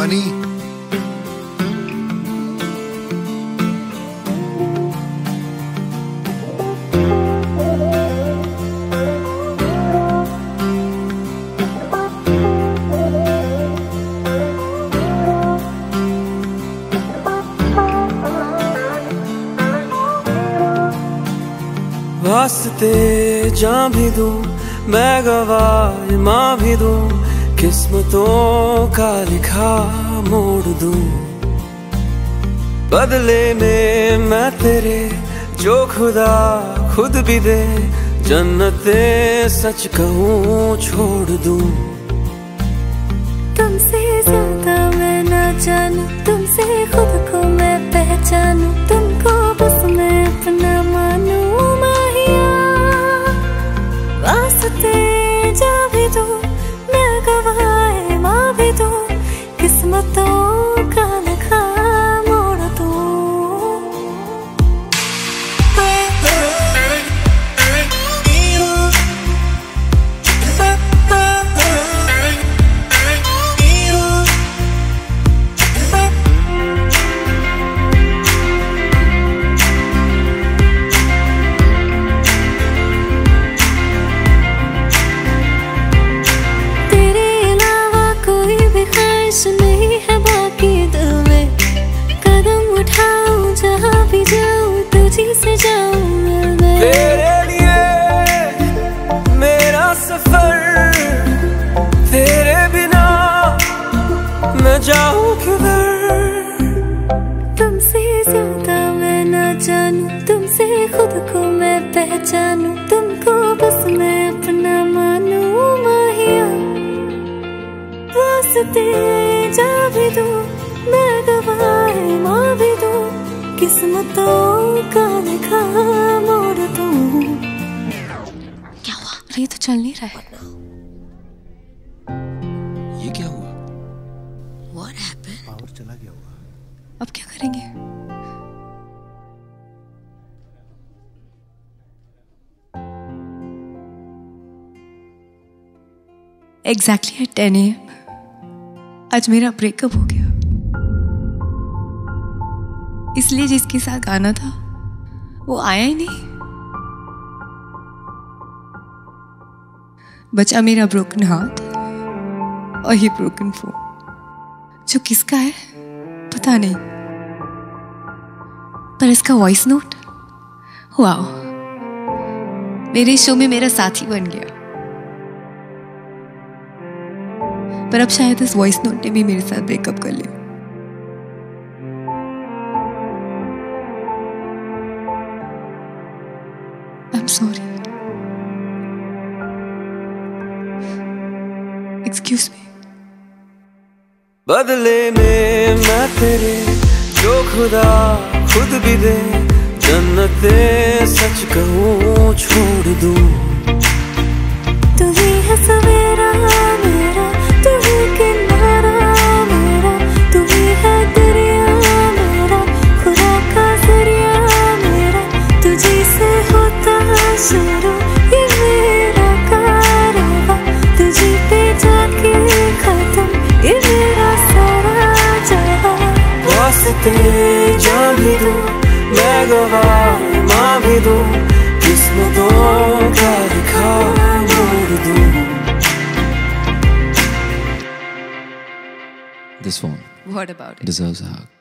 Money वास्ते जा भी दूँ मैं गवाह माँ भी दूँ। किस्मतों का लिखा मोड़ दूँ। बदले में मैं तेरे जो खुदा खुद भी दे, जन्नते सच कहूँ छोड़ दूँ। किस्मतों जानू तुमसे खुद को मैं पहचानू तुमको बस मैं अपना मानू माहिया। वास्ते जा भी दो मैं गवाए माँ भी दो किस्मतों का लिखा मोड़ दूँ। क्या हुआ? अरे ये तो चल नहीं रहा है। ये क्या हुआ? What happened? पावर चला गया होगा अब क्या करेंगे? एग्जैक्टली एट टेन ए आज मेरा ब्रेकअप हो गया। इसलिए जिसके साथ गाना था, वो आया ही नहीं। बचा मेरा ब्रोकन हाथ और ये ब्रोकन फ़ोन जो किसका है, पता नहीं। पर इसका वॉइस नोट वाओ मेरे शो में मेरा साथी बन गया। पर अब शायद इस वॉइस नोट ने भी मेरे साथ ब्रेकअप कर लिया। बदले में मैं तेरे जो खुदा खुद भी दे, जन्नते सच कहूँ, छोड़ दूँ। शुरू ये मेरा कारवा तुझी पे जाके खत्म ये मेरा सारा जहाँ वास्ते जा भी दूँ मैं गवाह माँ भी दूँ किस्मतों का लिखा मोड़ दूँ This one What about it? deserves a hug.